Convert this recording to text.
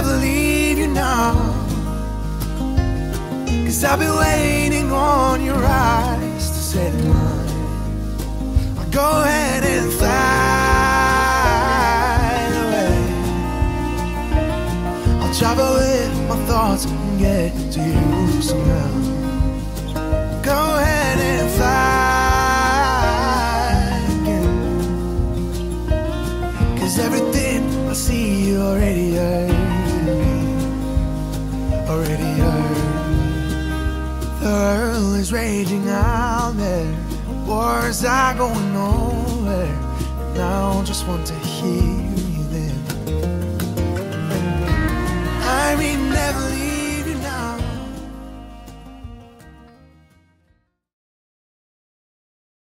ever leave you now. Cause I've been waiting on your eyes to set mine. I'll go ahead and fly away. I'll travel with my thoughts and get to you somehow. Go ahead and fly again. Cause everything I see you already. Already hurt. The world is raging out there. Wars are going nowhere. And I just want to hear